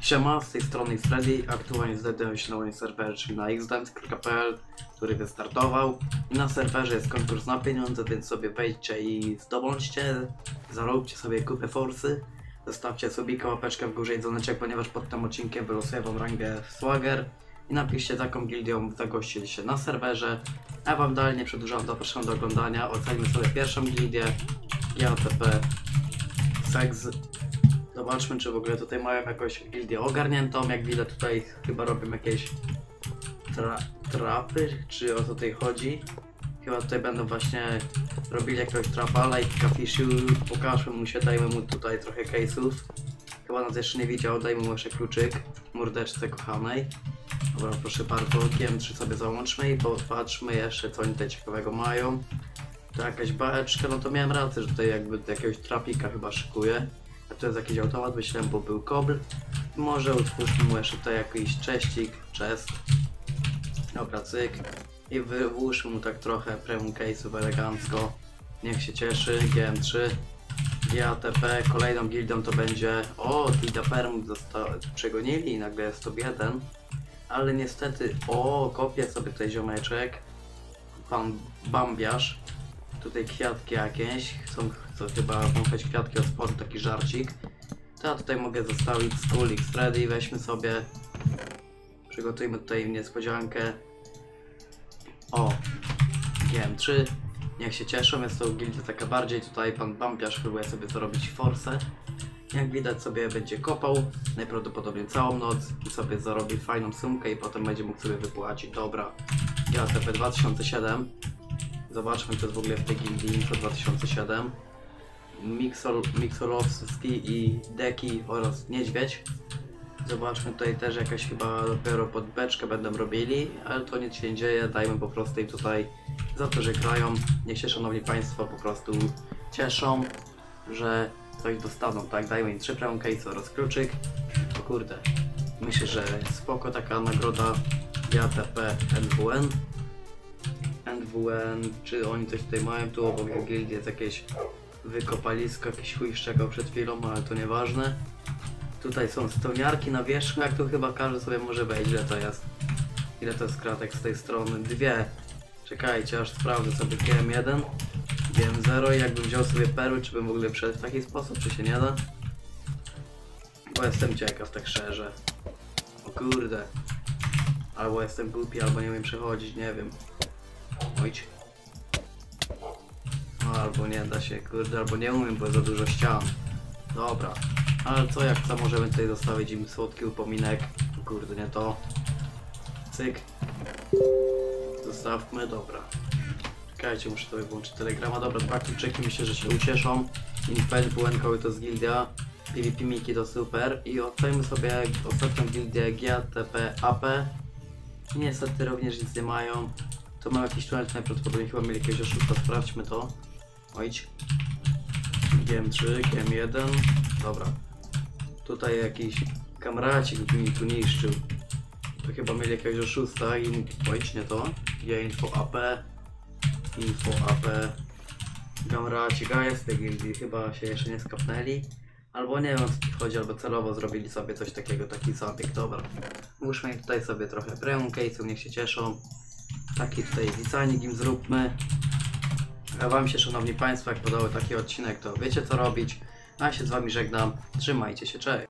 Siema, z tej strony Freddy. Aktualnie znajduję się na moim serwerze, czyli na xdance.pl, który wystartował. I na serwerze jest konkurs na pieniądze, więc sobie wejdźcie i zdobądźcie, zaróbcie sobie kupę forsy. Zostawcie subika, łapeczkę w górze i dzwoneczek, ponieważ pod tym odcinkiem wylosuję wam rangę Swagger. I napiszcie taką gildią zagościliście na serwerze. Ja wam dalej nie przedłużam, zapraszam do oglądania. Ocenimy sobie pierwszą gildię. JTP Sex Zobaczmy, czy w ogóle tutaj mają jakąś gildię ogarniętą. Jak widać, tutaj chyba robią jakieś tra trapy, czy o co tutaj chodzi. Chyba tutaj będą właśnie robili jakiegoś trapa, like Fishu. Pokażmy mu się, dajmy mu tutaj trochę case'ów. Chyba nas jeszcze nie widział, dajmy mu jeszcze kluczyk mordeczce kochanej. Dobra, proszę bardzo, GM3 sobie załączmy i popatrzmy jeszcze, co oni tutaj ciekawego mają. To jakaś beczka, no to miałem rację, że tutaj jakby jakiegoś trapika chyba szykuje. To jest jakiś automat, myślałem, bo był kobl. Może utwórzmy mu jeszcze tutaj jakiś cześcik, chest. Dobra, cyk. I wyłóżmy mu tak trochę premium case'ów elegancko. Niech się cieszy, GM3. GATP, kolejną gildą to będzie... O, Gilda Perm przegonili i nagle jest to jeden. Ale niestety... O, kopię sobie tutaj ziomeczek. Pan Bambiarz. Tutaj kwiatki jakieś. Są co chyba wąchać kwiatki od spodu, taki żarcik. To ja tutaj mogę zostawić Skull X Ready. Weźmy sobie... Przygotujmy tutaj niespodziankę. O, GM3. Niech się cieszą, jest to gildia taka bardziej tutaj pan Bampiarz próbuje sobie zarobić forsę. Jak widać sobie będzie kopał, najprawdopodobniej całą noc i sobie zarobi fajną sumkę i potem będzie mógł sobie wypłacić. Dobra, GATP 2007. Zobaczmy co jest w ogóle w tej gildii Info 2007. Mixol, Mixolowski i Deki oraz Niedźwiedź. Zobaczmy tutaj też jakaś chyba dopiero pod beczkę będą robili, ale to nic się nie dzieje, dajmy po prostu im tutaj za to, że grają. Niech się szanowni państwo po prostu cieszą, że coś dostaną, tak? Dajmy im trzy case oraz kluczyk. O kurde, myślę, że spoko taka nagroda JTP NWN. NWN, czy oni coś tutaj mają? Tu obok gildii jest jakieś wykopalisko, jakiś chuj szczekał przed chwilą, ale to nieważne. Tutaj są stoniarki na wierzchu, jak tu chyba każdy sobie może wejść, ile to jest. Ile to jest kratek z tej strony? Dwie. Czekajcie, aż sprawdzę sobie GM1, GM0 i jakbym wziął sobie perły, czy bym w ogóle przeszedł w taki sposób, czy się nie da? Bo jestem ciekaw, tak szczerze. O kurde. Albo jestem głupi, albo nie umiem przechodzić, nie wiem. Ojć. No, albo nie da się, kurde, albo nie umiem, bo za dużo ścian. Dobra. Ale co jak co możemy tutaj zostawić im słodki upominek. Kurde, nie to. Cyk. Zostawmy, dobra. Czekajcie, muszę sobie włączyć telegrama. Dobra, dwa kluczyki, myślę, że się ucieszą. Infeld, błękowy to z gildia. PvP Miki to super. I odpalmy sobie ostatnią gildię GATP AP. Niestety również nic nie mają. To mają jakiś tunel, najprawdopodobniej chyba mieli jakiegoś oszusta, sprawdźmy to. Ojdź. GM3, GM1. Dobra. Tutaj jakiś kamracik mi tu niszczył. To chyba mieli jakiegoś oszusta i ojdź nie to. Ja info AP. Info AP. Kamracik, a jest tej gildii. Chyba się jeszcze nie skapnęli. Albo nie wiem o co chodzi, albo celowo zrobili sobie coś takiego, taki zabieg, dobra. Muszmy im tutaj sobie trochę premium case'ów, niech się cieszą. Taki tutaj wicanik im zróbmy. A Wam się, Szanowni Państwo, jak podobał taki odcinek, to wiecie co robić. A ja się z Wami żegnam. Trzymajcie się, cześć.